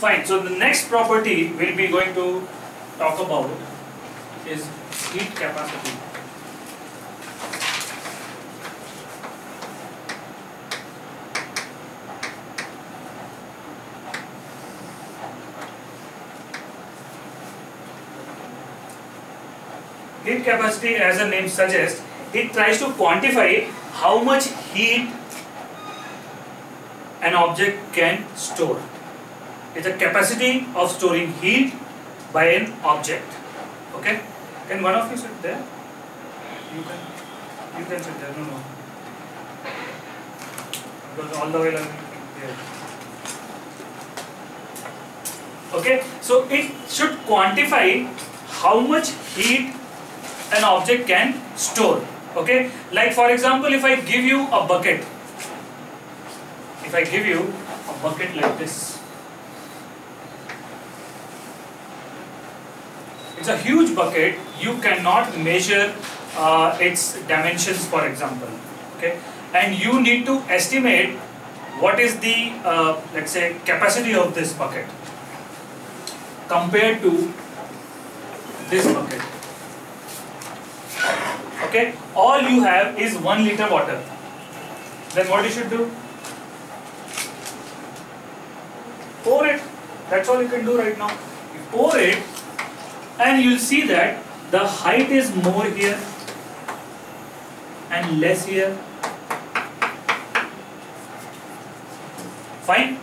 Fine. So the next property we'll be going to talk about is heat capacity. Heat capacity, as the name suggests, it tries to quantify how much heat an object can store. It's a capacity of storing heat by an object. Okay? Can one of you sit there? You can. You can sit there. No, no. Because all the way along here. Okay? So it should quantify how much heat an object can store. Okay? Like for example, if I give you a bucket, if I give you a bucket like this, it's a huge bucket, you cannot measure uh, its dimensions for example. Okay? And you need to estimate what is the, uh, let's say, capacity of this bucket compared to this bucket. Okay? All you have is 1 liter water. Then what you should do? Pour it. That's all you can do right now. You pour it and you'll see that the height is more here and less here. Fine.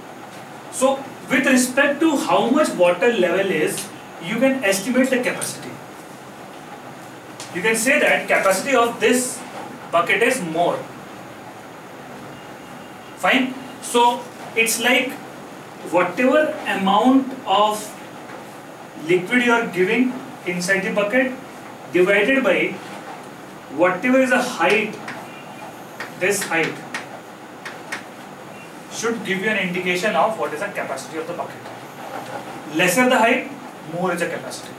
So with respect to how much water level is you can estimate the capacity. You can say that capacity of this bucket is more. Fine. So it's like whatever amount of liquid you are giving inside the bucket divided by whatever is the height this height should give you an indication of what is the capacity of the bucket. Lesser the height more is the capacity.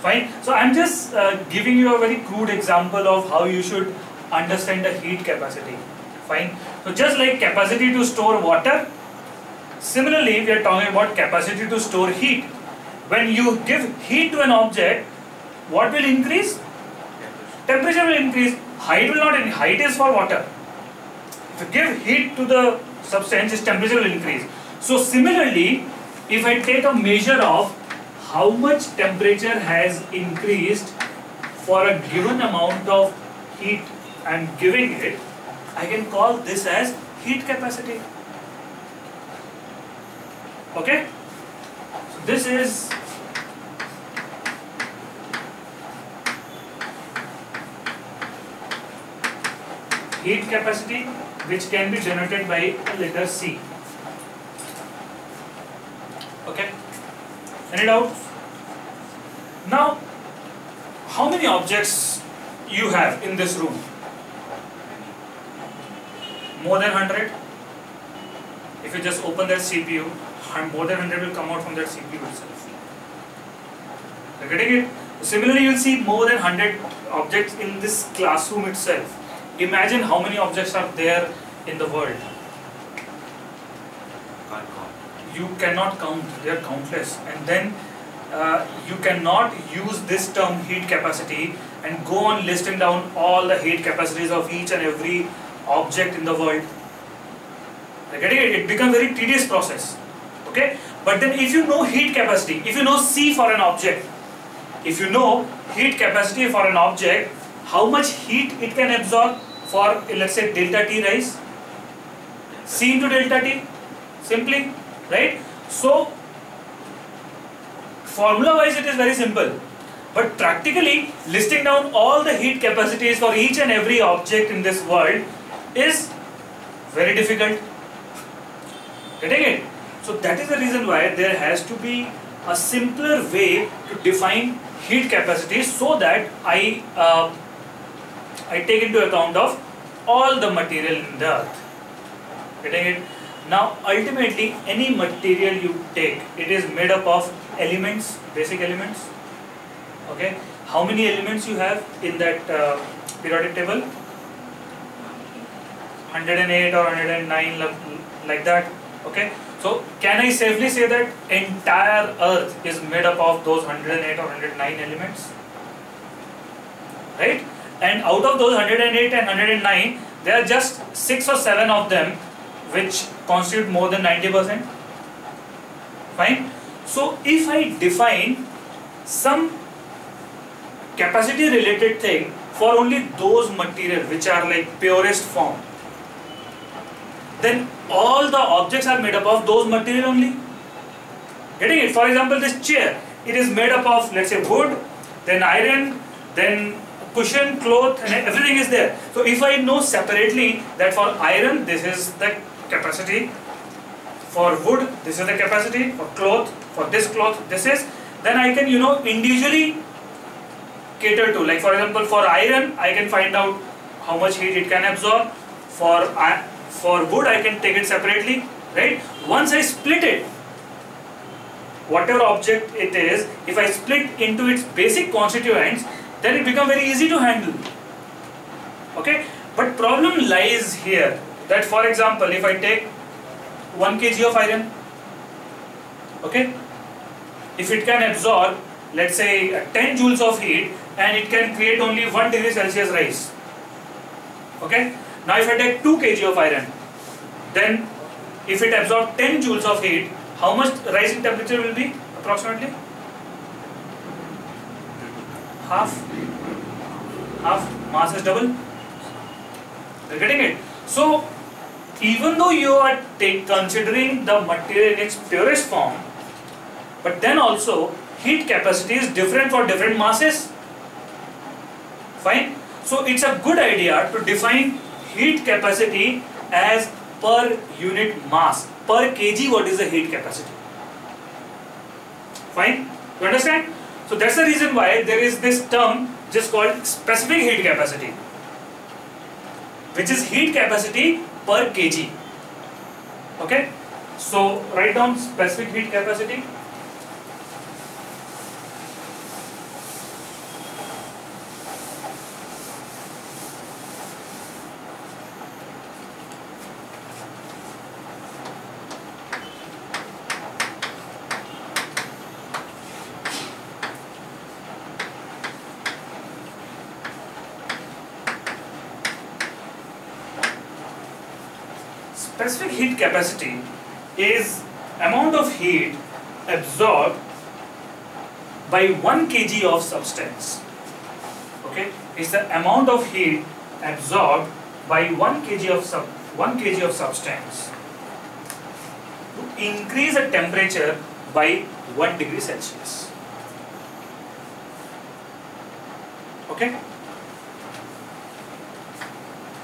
Fine? So i'm just uh, giving you a very crude example of how you should understand the heat capacity. Fine? So just like capacity to store water similarly we are talking about capacity to store heat when you give heat to an object what will increase temperature will increase height will not increase height is for water if you give heat to the substance its temperature will increase so similarly if i take a measure of how much temperature has increased for a given amount of heat I'm giving it, I can call this as heat capacity. Okay? This is heat capacity which can be denoted by a letter C. Okay? Any doubts? Now, how many objects you have in this room? More than 100? If you just open that CPU, more than 100 will come out from that CPU itself. You're getting it? Similarly, you'll see more than 100 objects in this classroom itself. Imagine how many objects are there in the world. You cannot count, they are countless. And then uh, you cannot use this term heat capacity and go on listing down all the heat capacities of each and every object in the world. getting it? It becomes a very tedious process. Okay? But then if you know heat capacity, if you know C for an object, if you know heat capacity for an object, how much heat it can absorb for let's say delta T rise? C into delta T, simply, right? So formula wise it is very simple. But practically listing down all the heat capacities for each and every object in this world is very difficult. Getting it? So that is the reason why there has to be a simpler way to define heat capacity so that I uh, I take into account of all the material in the earth. Getting it? Now ultimately any material you take, it is made up of elements, basic elements. Okay, how many elements you have in that uh, periodic table? 108 or 109 like that. Okay, so can I safely say that entire Earth is made up of those 108 or 109 elements? Right? And out of those 108 and 109, there are just 6 or 7 of them which constitute more than 90%. Fine? So if I define some capacity related thing for only those material which are like purest form, then all the objects are made up of those material only. Getting it? For example, this chair, it is made up of let's say wood, then iron, then cushion, cloth, and everything is there. So if I know separately that for iron this is the capacity, for wood this is the capacity, for cloth, for this cloth this is, then I can you know individually cater to. Like for example, for iron I can find out how much heat it can absorb. For for wood I can take it separately, right? Once I split it, whatever object it is, if I split into its basic constituents, then it becomes very easy to handle. Okay, but problem lies here that for example, if I take 1 kg of iron, okay, if it can absorb let's say 10 joules of heat and it can create only 1 degree Celsius rise. Okay, now if I take 2 kg of iron, then if it absorbs 10 joules of heat, how much rising temperature will be approximately? Half. Half mass is double. You're getting it? So even though you are considering the material in its purest form, but then also heat capacity is different for different masses. Fine. So it's a good idea to define heat capacity as per unit mass. Per kg what is the heat capacity. Fine. You understand? So that's the reason why there is this term just called specific heat capacity which is heat capacity per kg. Okay. So write down specific heat capacity specific capacity is amount of heat absorbed by 1 kg of substance. Okay? It's the amount of heat absorbed by 1 kg of sub 1 kg of substance to increase the temperature by 1 degree celsius. Okay?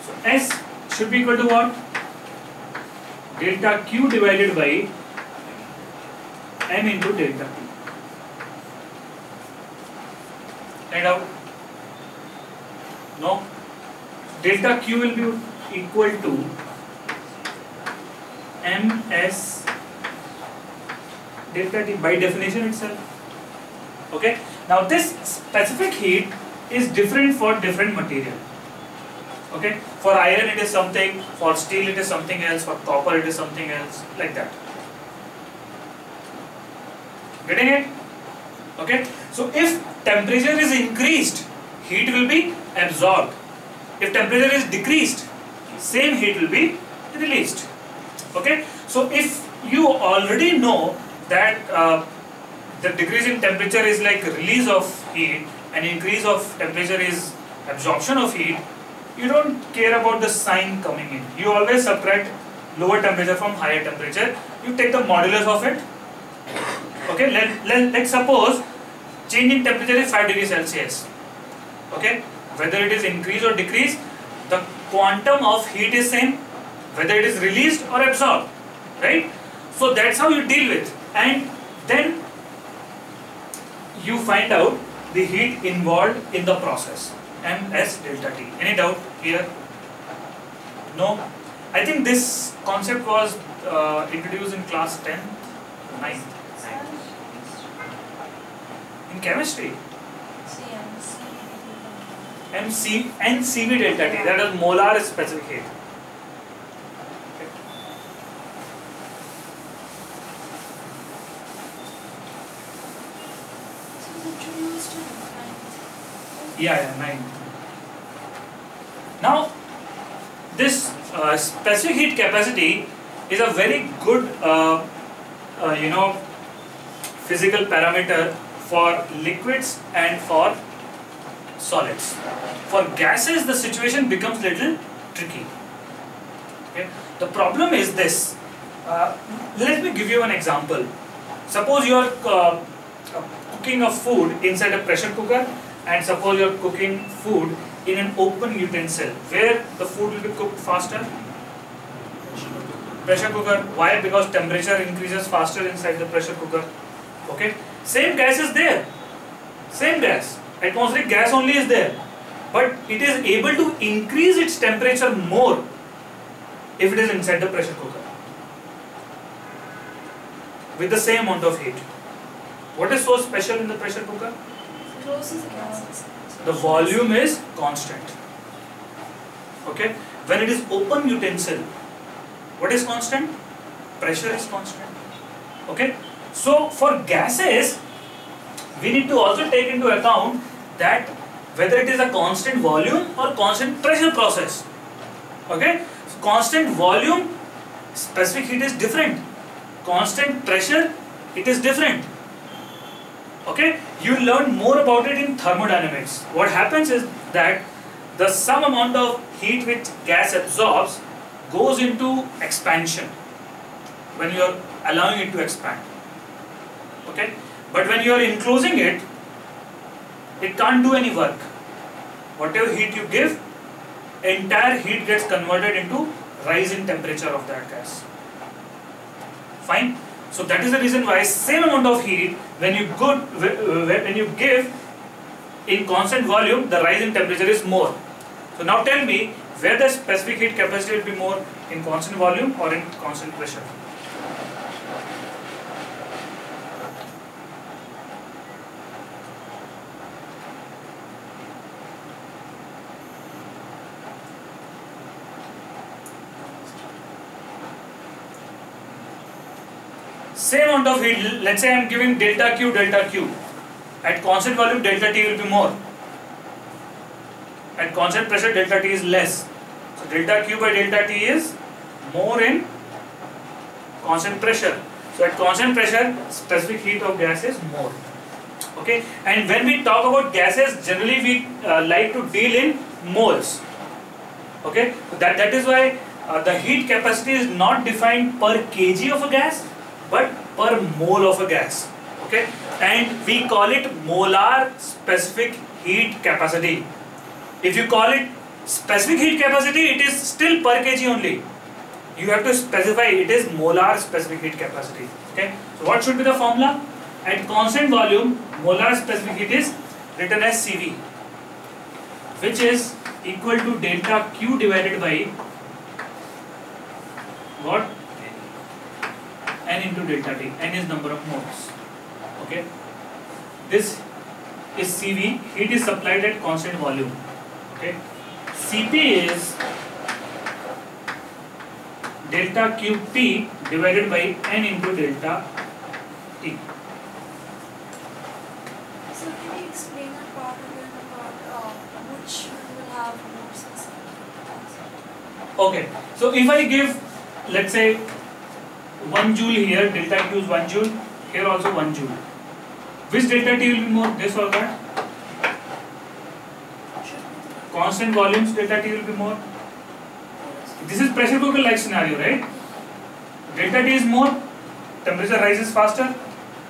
So s should be equal to what delta Q divided by m into delta T. Find out? No? Delta Q will be equal to ms delta T by definition itself. Okay? Now this specific heat is different for different material okay? For iron it is something. For steel it is something else. For copper it is something else. Like that. Getting it? Okay? So if temperature is increased heat will be absorbed. If temperature is decreased same heat will be released. Okay? So if you already know that uh, the decrease in temperature is like release of heat and increase of temperature is absorption of heat you don't care about the sign coming in. You always subtract lower temperature from higher temperature. You take the modulus of it. Okay, let, let, let's suppose change in temperature is 5 degrees Celsius. Okay, whether it is increase or decrease, the quantum of heat is same, whether it is released or absorbed, right? So that's how you deal with and then you find out the heat involved in the process and delta t. Any doubt here? No? I think this concept was uh, introduced in class 10, 9. In chemistry? MC and CV delta t, that is molar specific heat. Yeah, yeah, nine. This uh, specific heat capacity is a very good, uh, uh, you know, physical parameter for liquids and for solids. For gases, the situation becomes little tricky. Okay? The problem is this. Uh, let me give you an example. Suppose you are uh, cooking a food inside a pressure cooker and suppose you are cooking food in an open utensil where the food will be cooked faster. Pressure cooker. Why? Because temperature increases faster inside the pressure cooker. Okay? Same gas is there. Same gas. Atmospheric gas only is there. But it is able to increase its temperature more if it is inside the pressure cooker. With the same amount of heat. What is so special in the pressure cooker? Closes the gases. The volume is constant. Okay? When it is open utensil what is constant? Pressure is constant. Okay? So for gases we need to also take into account that whether it is a constant volume or constant pressure process. Okay? So constant volume specific heat is different. Constant pressure it is different okay? You learn more about it in thermodynamics. What happens is that the some amount of heat which gas absorbs goes into expansion when you are allowing it to expand. Okay? But when you are enclosing it it can't do any work. Whatever heat you give entire heat gets converted into rise in temperature of that gas. Fine so that is the reason why same amount of heat when you good uh, when you give in constant volume the rise in temperature is more. So now tell me where the specific heat capacity will be more in constant volume or in constant pressure. Same amount of heat, let's say I am giving delta Q, delta Q. At constant volume, delta T will be more. At constant pressure, delta T is less. So delta Q by delta T is more in constant pressure. So at constant pressure, specific heat of gas is more. Okay, and when we talk about gases, generally we uh, like to deal in moles. Okay, so that that is why uh, the heat capacity is not defined per kg of a gas, but per mole of a gas. Okay, and we call it molar specific heat capacity. If you call it specific heat capacity, it is still per kg only. You have to specify it is molar specific heat capacity. Okay, so what should be the formula? At constant volume, molar specific heat is written as CV, which is equal to delta Q divided by what? N into delta T. N is number of moles. Okay. This is CV. Heat is supplied at constant volume. Okay. Cp is delta QT divided by N into delta T. So can you explain that part again about uh, which will have more Okay. So if I give, let's say, one joule here, delta Q is one joule. Here also one joule. Which delta T will be more? This or that? Constant volumes delta T will be more. This is pressure cooker like scenario, right? Delta T is more, temperature rises faster.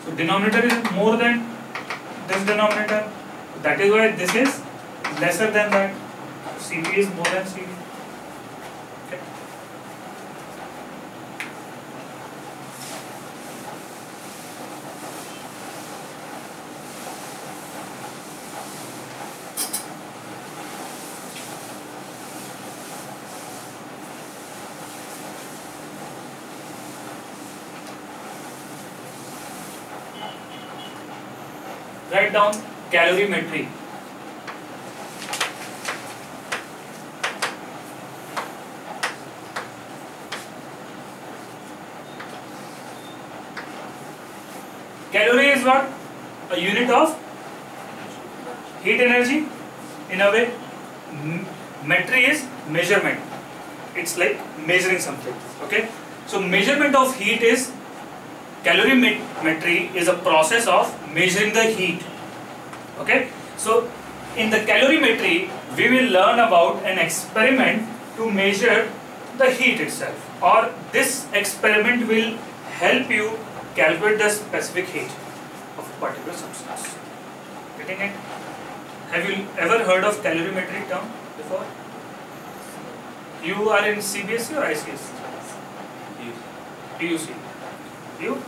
So denominator is more than this denominator. That is why this is lesser than that. Cp is more than Cv. Write down calorimetry. Calorie is what? A unit of heat energy. in a way. Metry is measurement. It's like measuring something. Okay. So measurement of heat is calorimetry is a process of measuring the heat. Okay. So in the calorimetry, we will learn about an experiment to measure the heat itself. Or this experiment will help you calculate the specific heat of a particular substance. Getting it? Have you ever heard of calorimetry term before? You are in CBSE or ICSE? PUC. You?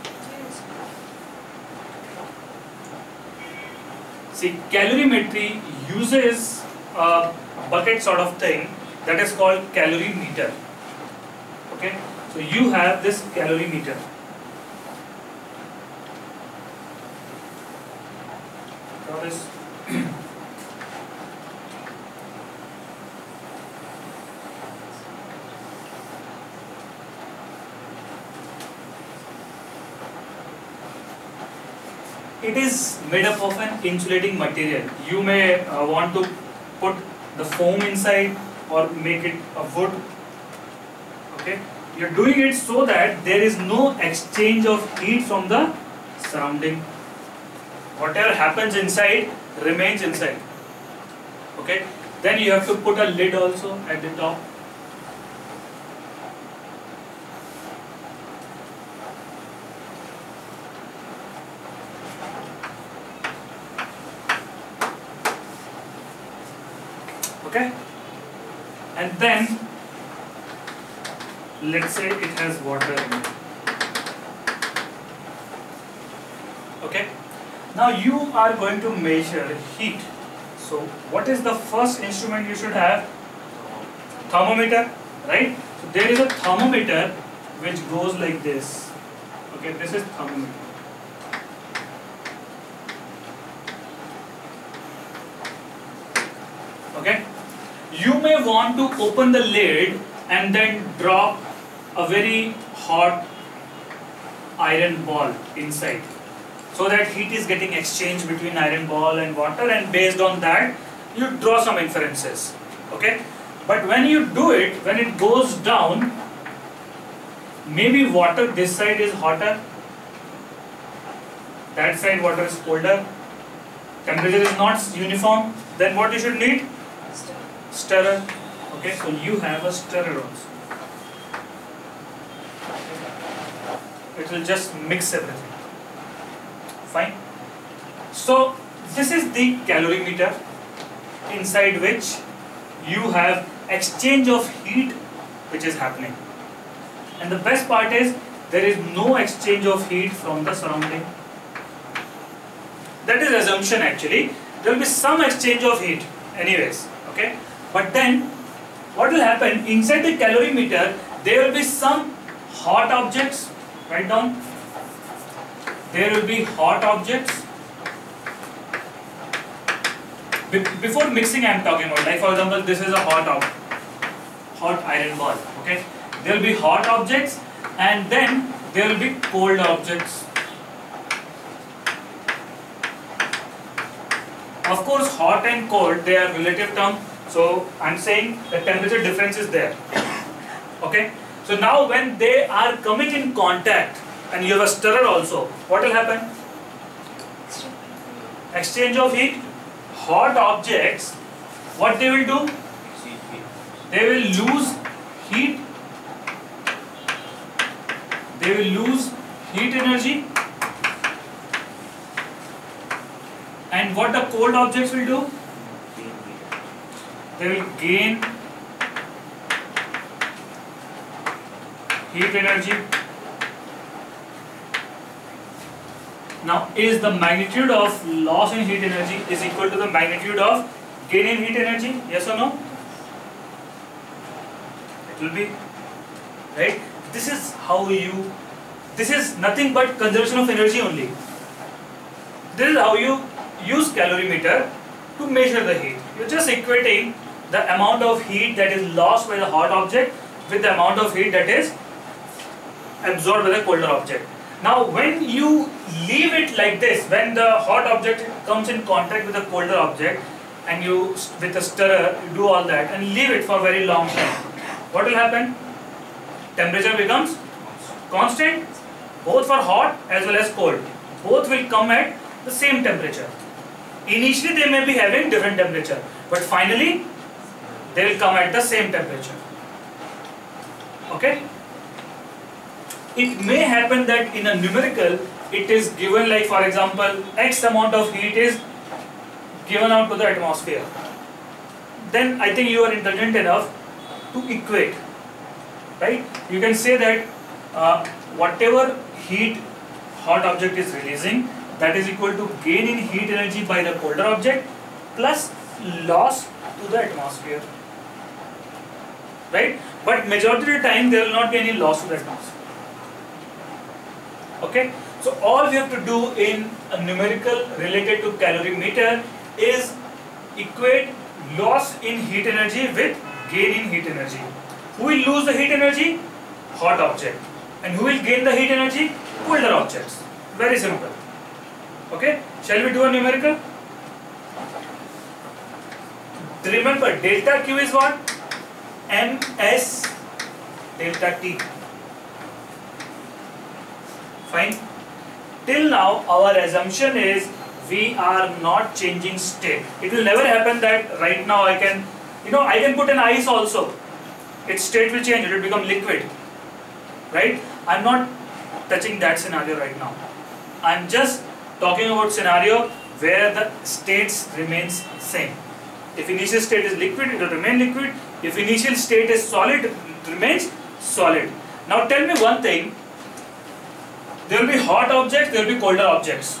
See, calorimetry uses a bucket sort of thing that is called calorimeter. Okay, so you have this calorimeter. Now this it is made up of an insulating material. You may uh, want to put the foam inside or make it a wood. Okay, you're doing it so that there is no exchange of heat from the surrounding. Whatever happens inside remains inside. Okay, then you have to put a lid also at the top. Okay? And then let's say it has water in it. Okay? Now you are going to measure heat. So what is the first instrument you should have? Thermometer right? So there is a thermometer which goes like this. Okay this is thermometer okay want to open the lid and then drop a very hot iron ball inside. So that heat is getting exchanged between iron ball and water and based on that you draw some inferences okay? But when you do it when it goes down maybe water this side is hotter that side water is colder temperature is not uniform then what you should need stirrer okay? So you have a stirrer also. It will just mix everything. Fine? So this is the calorimeter inside which you have exchange of heat which is happening. And the best part is there is no exchange of heat from the surrounding. That is assumption actually. There will be some exchange of heat anyways okay but then what will happen? Inside the calorimeter there will be some hot objects. Write down. There will be hot objects. Be- before mixing I am talking about like for example this is a hot ob- hot iron ball okay? There will be hot objects and then there will be cold objects. Of course hot and cold they are relative term so i'm saying the temperature difference is there. Okay? So now when they are coming in contact and you have a stirrer also what will happen? Exchange of heat hot objects what they will do? They will lose heat. They will lose heat energy. And what the cold objects will do they will gain heat energy. Now is the magnitude of loss in heat energy is equal to the magnitude of gain in heat energy? Yes or no? It will be right? This is how you this is nothing but conservation of energy only. This is how you use calorimeter to measure the heat. You're just equating the amount of heat that is lost by the hot object with the amount of heat that is absorbed by the colder object. Now when you leave it like this when the hot object comes in contact with the colder object and you with a stirrer you do all that and leave it for very long time what will happen? Temperature becomes constant both for hot as well as cold. Both will come at the same temperature. Initially they may be having different temperature but finally they will come at the same temperature. Okay? It may happen that in a numerical it is given like for example x amount of heat is given out to the atmosphere. Then I think you are intelligent enough to equate right? You can say that uh, whatever heat hot object is releasing that is equal to gain in heat energy by the colder object plus loss to the atmosphere right? But majority of the time there will not be any loss to the atmosphere okay? So all we have to do in a numerical related to calorimeter is equate loss in heat energy with gain in heat energy. Who will lose the heat energy? Hot object. And who will gain the heat energy? Colder objects. Very simple. Okay? Shall we do a numerical? Remember delta q is what ms delta t Fine. Till now, our assumption is we are not changing state. It will never happen that right now I can, you know, I can put an ice also. Its state will change, it will become liquid. Right? I'm not touching that scenario right now. I'm just talking about scenario where the states remains same. If initial state is liquid, it will remain liquid. If initial state is solid, it remains solid. Now tell me one thing, there will be hot objects, there will be colder objects.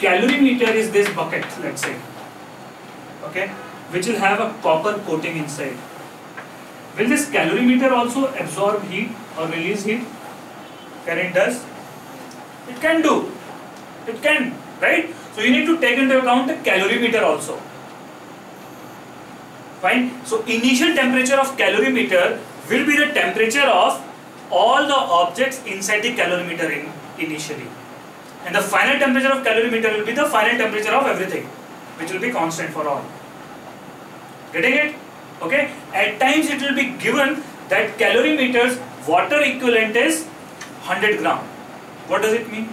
Calorimeter is this bucket, let's say, okay, which will have a copper coating inside. Will this calorimeter also absorb heat or release heat? Can it does? It can do. It can, right? So you need to take into account the calorimeter also. Fine. So initial temperature of calorimeter will be the temperature of all the objects inside the calorimeter in, initially. And the final temperature of calorimeter will be the final temperature of everything, which will be constant for all. Getting it? Okay? At times it will be given that calorimeter's water equivalent is 100 gram. What does it mean?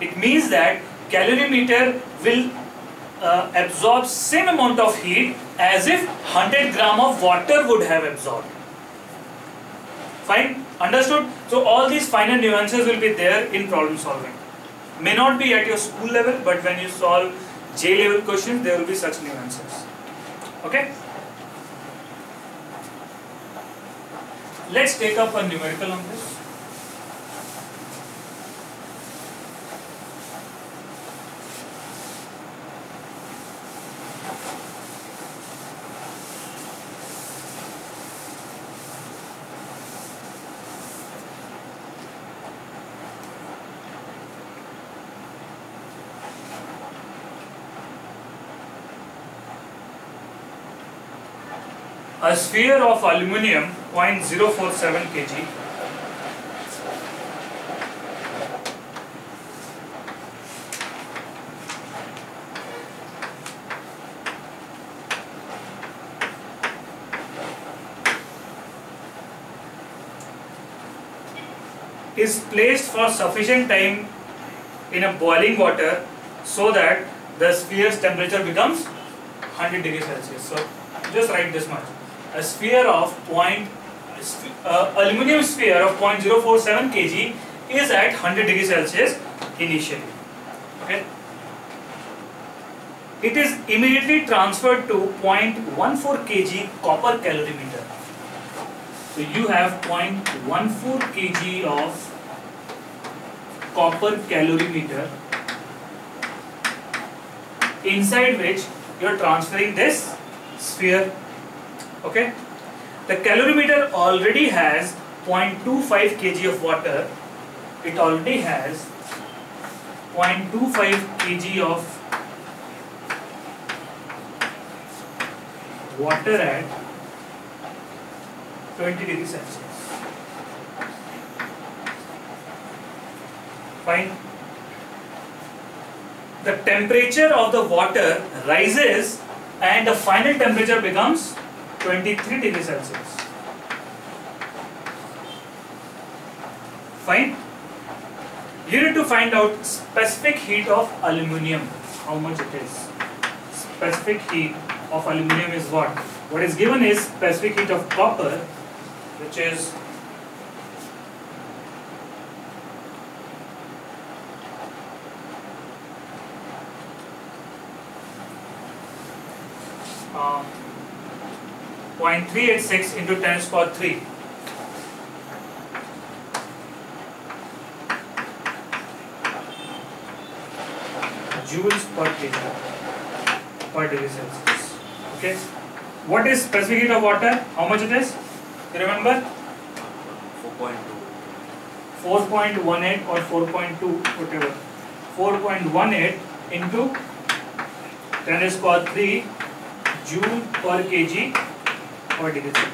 It means that calorimeter will uh, absorb same amount of heat as if 100 gram of water would have absorbed. Fine? Understood? So all these finer nuances will be there in problem solving. May not be at your school level, but when you solve JEE level questions, there will be such nuances. Okay? Let's take up a numerical on this. A sphere of aluminium 0.047 kg is placed for sufficient time in a boiling water so that the sphere's temperature becomes 100 degrees Celsius. So just write this much a sphere of point uh, aluminum sphere of 0.047 kg is at 100 degrees Celsius initially. Okay. It is immediately transferred to 0.14 kg copper calorimeter. So you have 0.14 kg of copper calorimeter inside which you are transferring this sphere okay? The calorimeter already has 0.25 kg of water. It already has 0.25 kg of water at 20 degrees Celsius. Fine? The temperature of the water rises and the final temperature becomes 23 degrees Celsius. Fine. You need to find out specific heat of aluminium, how much it is. Specific heat of aluminium is what? What is given is specific heat of copper, which is 0.386 into 10 to the power 3. joules per kg per degree Celsius. Okay. What is specific heat of water? How much it is? You remember? 4.2. 4.18 or 4.2 whatever 4.18 into 10 is power 3 joule per kg degree celsius okay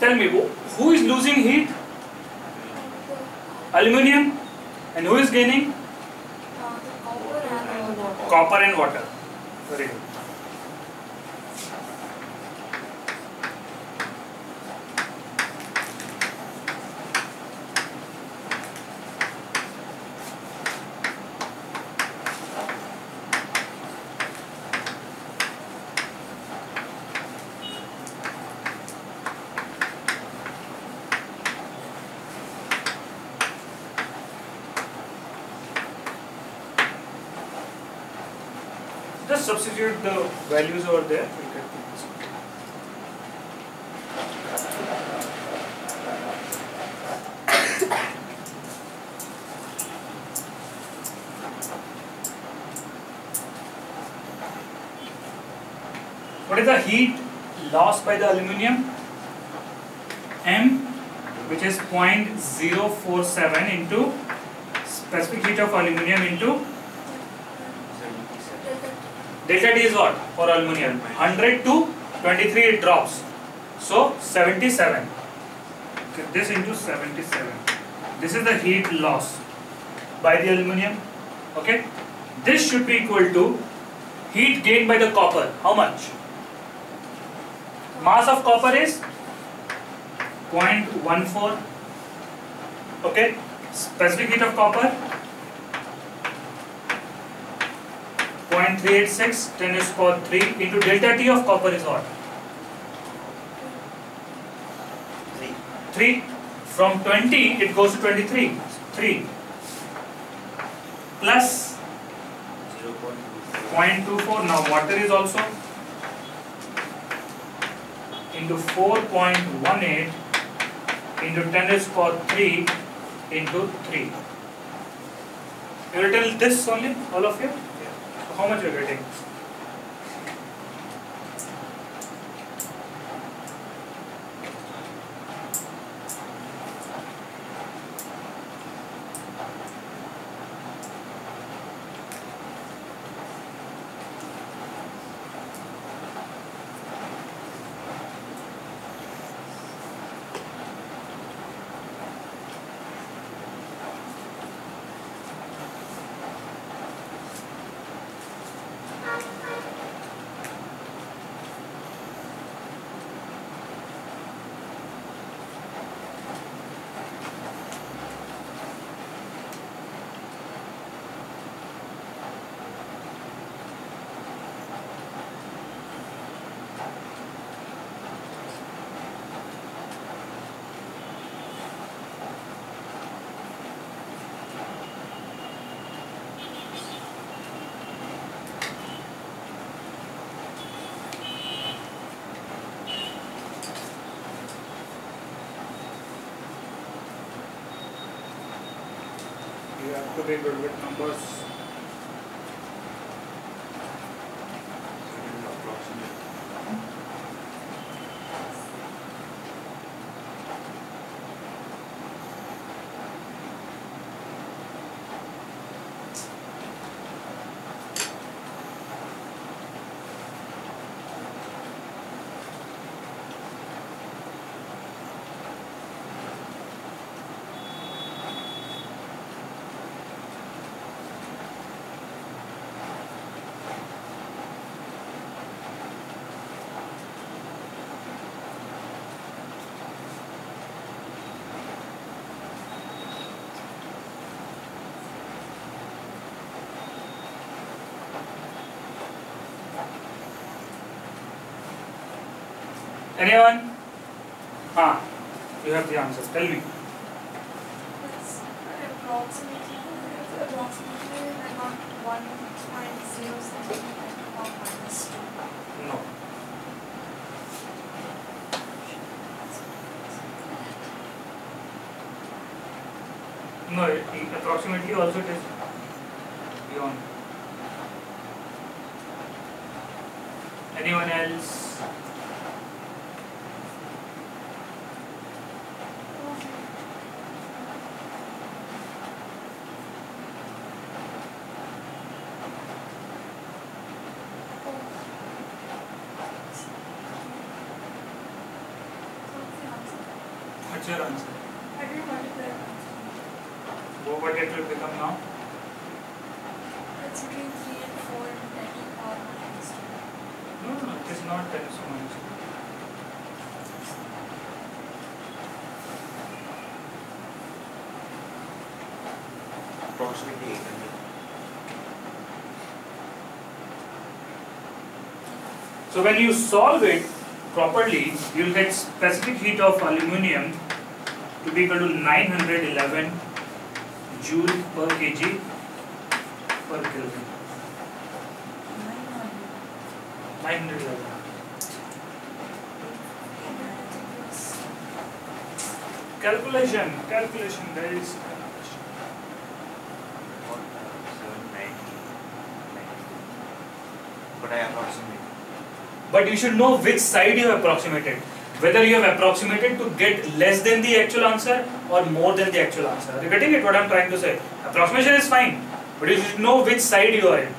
Tell me, who is losing heat? Aluminium. And who is gaining? Uh. Copper and water. Very good. Substitute the values over there. What is the heat lost by the aluminium? M which is 0.047 into specific heat of aluminium into delta T is what? For aluminium. 100 to 23 it drops. So 77 okay, this into 77 this is the heat loss by the aluminium. Okay? This should be equal to heat gained by the copper. How much? Mass of copper is 0.14 okay? Specific heat of copper 0.386 10 is power 3 into delta T of copper is what? 3 3. from 20 it goes to 23 3 plus 0.24 now water is also into 4.18 into 10 is power 3 into 3 you tell this only all of you how much you are getting have good numbers anyone? Ah you have the answer. Tell me. It's approximately, approximately seven and one minus two. no no approximately also it is beyond. Anyone else what's your answer I didn't multiply. what what it will become now It's between three and four and ten to the power minus two. no no it is not 10 so much Approximately 800. So when you solve it properly, you will get specific heat of aluminium to be equal to 911 joule per kg per Kelvin. 911. Calculation, calculation, there is uh, 790. But I approximate. But you should know which side you have approximated. whether you have approximated to get less than the actual answer or more than the actual answer. Are you getting it? What I'm trying to say? Approximation is fine, but you should know which side you are in.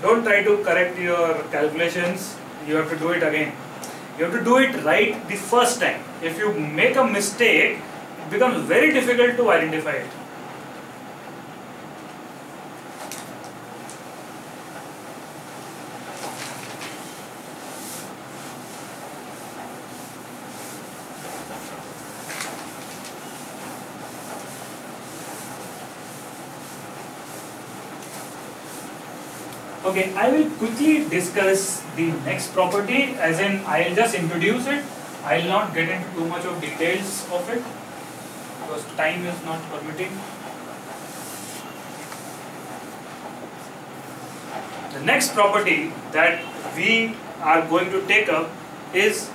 Don't try to correct your calculations. You have to do it again. You have to do it right the first time. If you make a mistake, it becomes very difficult to identify it. Okay, I will quickly discuss the next property as in I'll just introduce it. I'll not get into too much of details of it because time is not permitting. The next property that we are going to take up is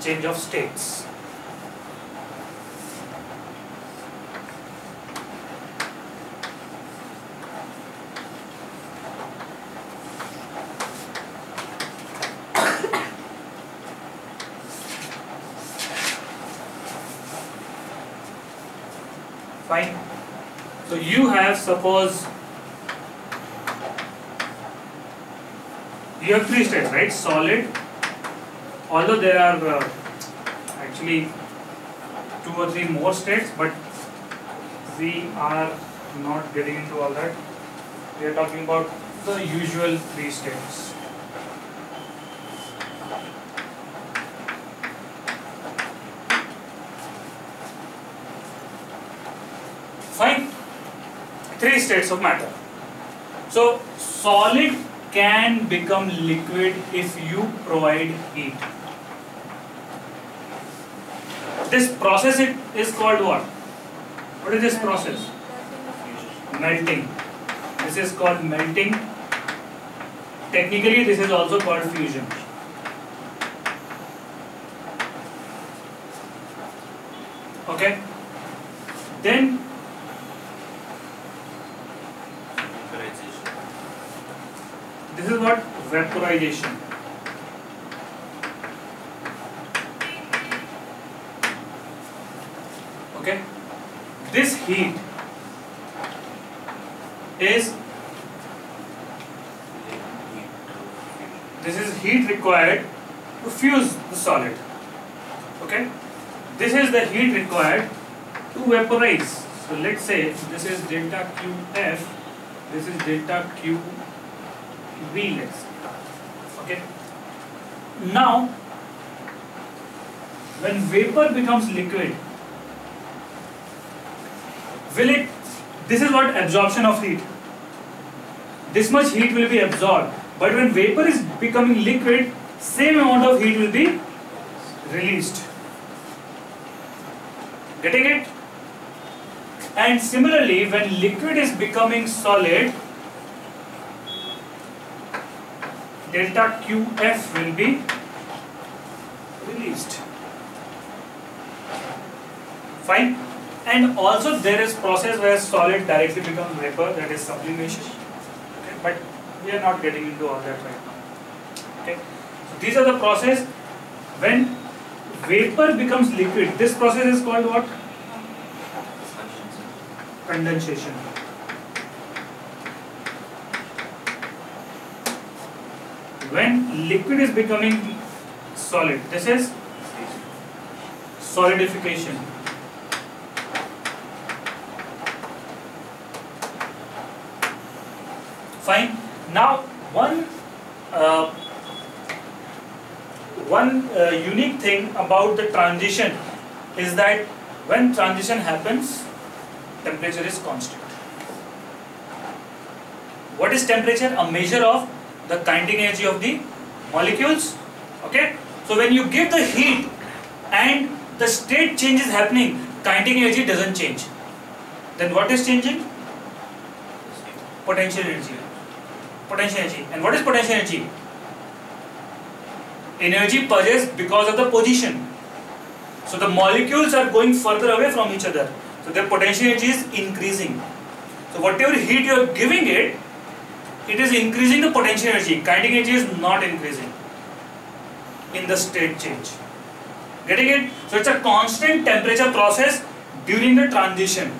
change of states. Fine. So you have suppose you have three states, right? Solid. Although there are uh, actually two or three more states, but we are not getting into all that. We are talking about the usual three states. Fine. Three states of matter. So solid can become liquid if you provide heat. This process is called what? What is this process? Melting. This is called melting. Technically, this is also called fusion. Okay. Then Vaporization. This is what vaporization. Okay. This heat is this is heat required to fuse the solid. Okay. This is the heat required to vaporize. So let's say this is delta QF, this is delta QV let's. Okay. Now when vapor becomes liquid, will it this is what absorption of heat. This much heat will be absorbed. But when vapor is becoming liquid, same amount of heat will be released. Getting it? And similarly, when liquid is becoming solid, delta QF will be released. Fine. And also there is process where solid directly becomes vapor, that is sublimation. Okay. But we are not getting into all that right now. Okay. So these are the process when vapor becomes liquid. This process is called what? condensation. When liquid is becoming solid, this is solidification. Fine. Now, one uh, one uh, unique thing about the transition is that when transition happens, temperature is constant. What is temperature? A measure of the kinetic energy of the molecules. Okay. So when you give the heat and the state change is happening, kinetic energy doesn't change. Then what is changing? Potential energy. Potential energy. And what is potential energy? Energy possessed because of the position. So the molecules are going further away from each other So their potential energy is increasing. So whatever heat you are giving it, it is increasing the potential energy. Kinetic energy is not increasing in the state change. Getting it? So it's a constant temperature process during the transition.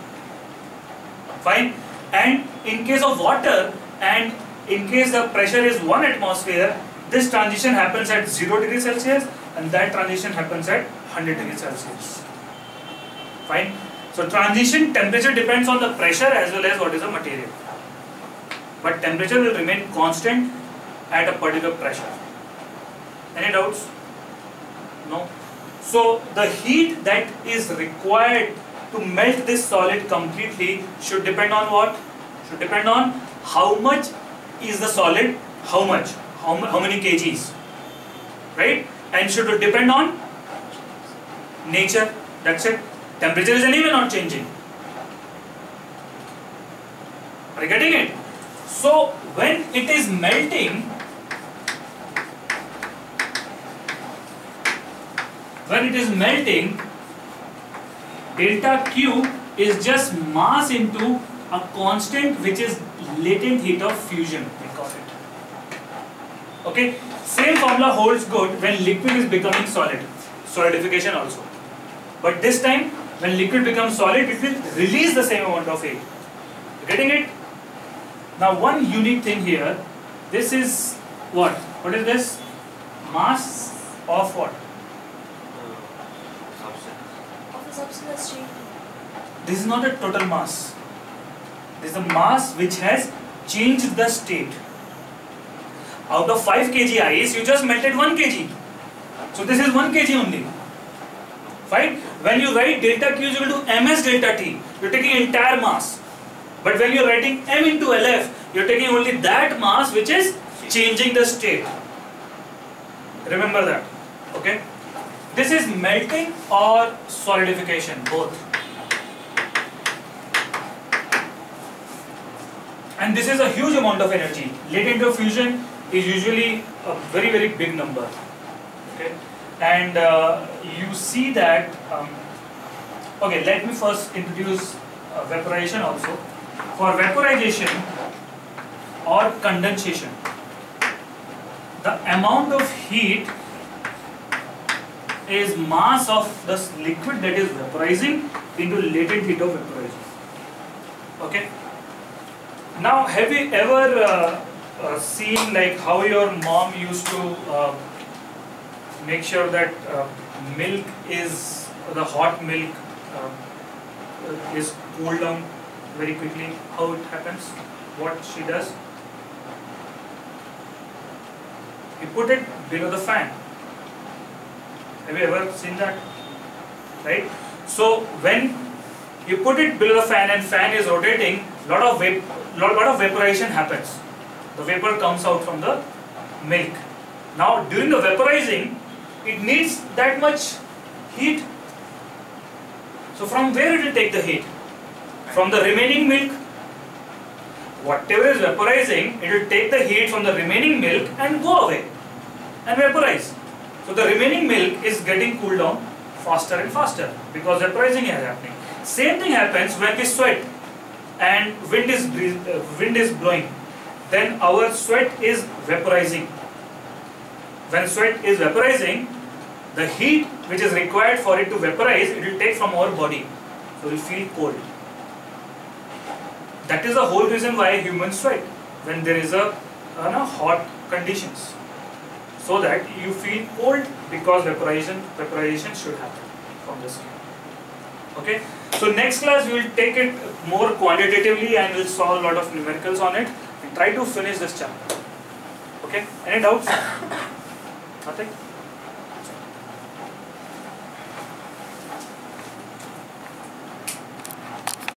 Fine. And in case of water and in case the pressure is 1 atmosphere, this transition happens at 0 degrees Celsius and that transition happens at 100 degrees Celsius. Fine. So transition temperature depends on the pressure as well as what is the material. But temperature will remain constant at a particular pressure. Any doubts? No. So the heat that is required to melt this solid completely should depend on what? Should depend on how much is the solid, how much, how, how many kgs, right? And should depend on nature, that's it. Temperature is anyway not changing. Are you getting it? So when it is melting, when it is melting, delta Q is just mass into a constant which is latent heat of fusion, we it. Okay, same formula holds good when liquid is becoming solid, solidification also. But this time, when liquid becomes solid, it will release the same amount of heat. Getting it? Now, one unique thing here, this is what? What is this? Mass of what? Of the substance. This is not a total mass. This is a mass which has changed the state. Out of 5 kg ice, you just melted 1 kg. So this is 1 kg only. Fine? When you write delta Q is equal to ms delta T, you're taking entire mass. But when you're writing m into LF, you're taking only that mass which is changing the state. Remember that. Okay? This is melting or solidification, both. and this is a huge amount of energy. Latent of fusion is usually a very very big number. Okay, and uh, you see that. Um, okay, let me first introduce uh, vaporization also. For vaporization or condensation, the amount of heat is mass of the liquid that is vaporizing into latent heat of vaporization. Okay. Now, have you ever uh, uh, seen like how your mom used to uh, make sure that uh, milk is the hot milk uh, is cooled down very quickly? How it happens? What she does? You put it below the fan. Have you ever seen that? Right. So when you put it below the fan and fan is rotating, lot of vap lot, lot of vaporization happens. The vapor comes out from the milk. Now during the vaporizing, it needs that much heat. So from where it will take the heat? From the remaining milk. Whatever is vaporizing, it will take the heat from the remaining milk and go away and vaporize. So the remaining milk is getting cooled down faster and faster because vaporizing is happening. Same thing happens when we sweat and wind is uh, wind is blowing. Then our sweat is vaporizing. When sweat is vaporizing, the heat which is required for it to vaporize, it will take from our body. So we feel cold. That is the whole reason why humans sweat when there is a hot conditions. So that you feel cold because vaporization vaporization should happen from the skin. Okay. So next class we will take it more quantitatively and we'll solve a lot of numericals on it and try to finish this chapter. Okay. Any doubts? Nothing.